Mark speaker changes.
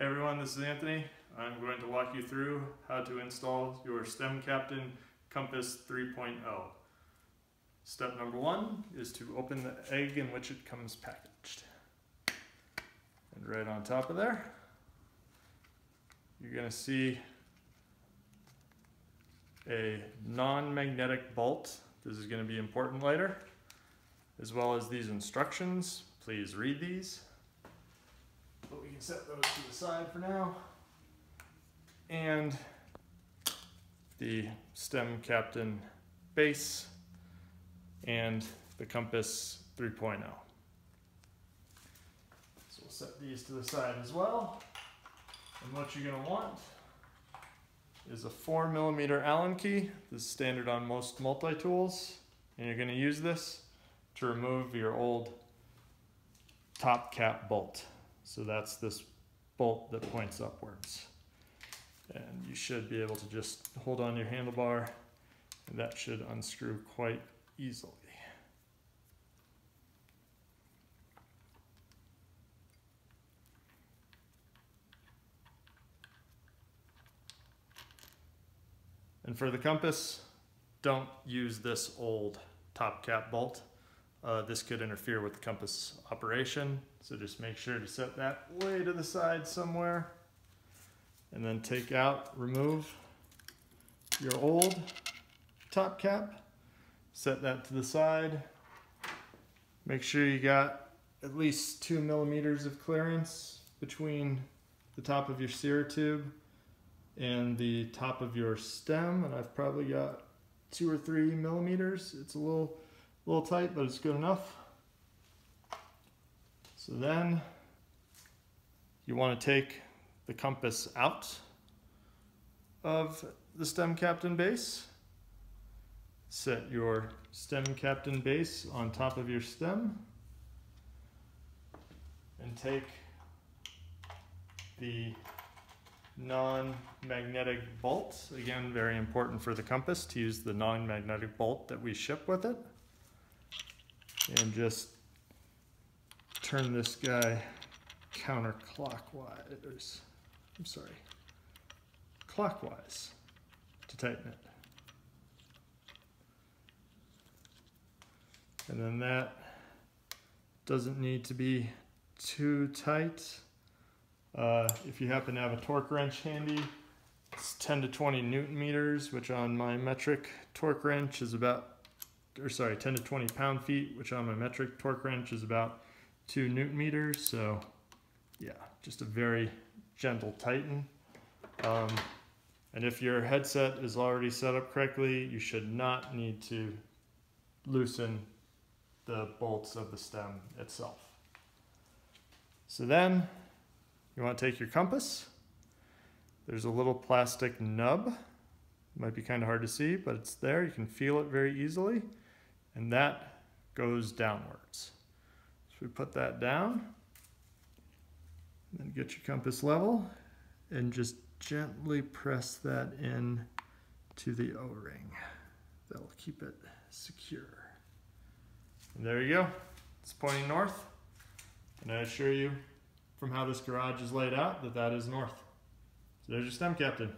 Speaker 1: Hey everyone, this is Anthony. I'm going to walk you through how to install your StemCAPtain Compass 3.0. Step number one is to open the egg in which it comes packaged. And right on top of there, you're going to see a non-magnetic bolt. This is going to be important later, as well as these instructions. Please read these can set those to the side for now. And the StemCAPtain base and the compass 3.0. So we'll set these to the side as well. And what you're gonna want is a four millimeter Allen key. This is standard on most multi-tools. And you're gonna use this to remove your old top cap bolt. So that's this bolt that points upwards. And you should be able to just hold on your handlebar and that should unscrew quite easily. And for the compass, don't use this old top cap bolt. Uh, this could interfere with the compass operation, so just make sure to set that way to the side somewhere. And then take out, remove your old top cap, set that to the side. Make sure you got at least two millimeters of clearance between the top of your steer tube and the top of your stem, and I've probably got two or three millimeters. It's a little little tight, but it's good enough. So then you want to take the compass out of the StemCAPtain base. Set your stem captain base on top of your stem and take the non-magnetic bolt. Again, very important for the compass to use the non-magnetic bolt that we ship with it and just turn this guy counterclockwise. I'm sorry, clockwise to tighten it. And then that doesn't need to be too tight. Uh, if you happen to have a torque wrench handy, it's 10 to 20 newton meters, which on my metric torque wrench is about or sorry, 10 to 20 pound feet, which on my metric torque wrench is about two newton meters. So yeah, just a very gentle tighten. Um, and if your headset is already set up correctly, you should not need to loosen the bolts of the stem itself. So then you want to take your compass. There's a little plastic nub. Might be kind of hard to see, but it's there. You can feel it very easily and that goes downwards. So we put that down, then get your compass level and just gently press that in to the O-ring. That'll keep it secure. And there you go, it's pointing north. And I assure you from how this garage is laid out that that is north. So there's your StemCAPtain.